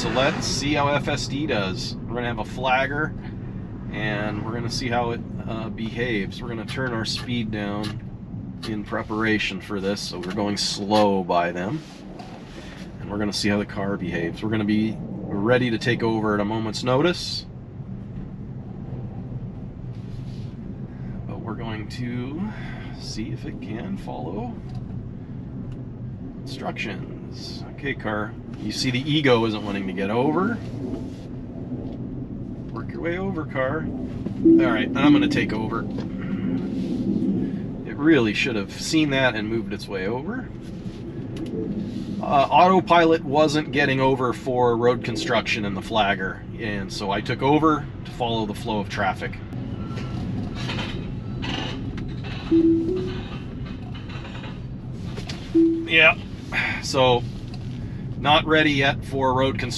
So let's see how FSD does. We're gonna have a flagger and we're gonna see how it uh, behaves. We're gonna turn our speed down in preparation for this. So we're going slow by them. And we're gonna see how the car behaves. We're gonna be ready to take over at a moment's notice. But we're going to see if it can follow instructions. Okay, car. You see the ego isn't wanting to get over. Work your way over, car. All right, I'm going to take over. It really should have seen that and moved its way over. Uh, autopilot wasn't getting over for road construction in the flagger, and so I took over to follow the flow of traffic. Yeah, so not ready yet for road construction.